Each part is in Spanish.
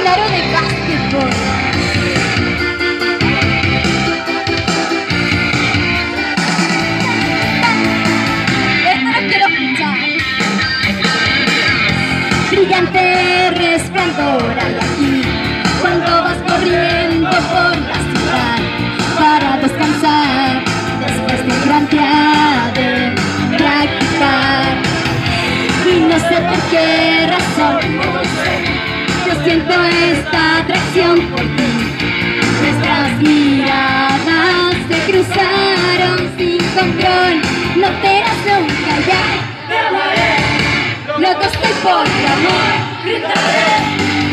un aro de. Brillante resplandor hay aquí cuando vas corriendo por la ciudad para descansar después de un gran día de practicar. Y no sé por qué razón siento esta atracción por ti. Nuestras miradas se cruzaron sin control, no te das nunca ya. Loco estoy por tu amor, gritaré.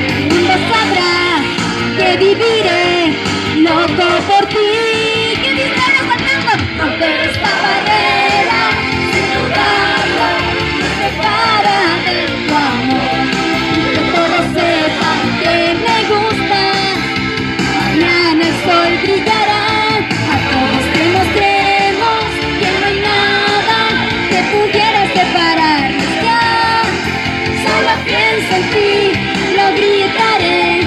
El mundo sabrá que viviré loco por ti. Que disfrutamos saltando, sentirlo gritare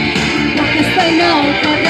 ma che stai no correndo.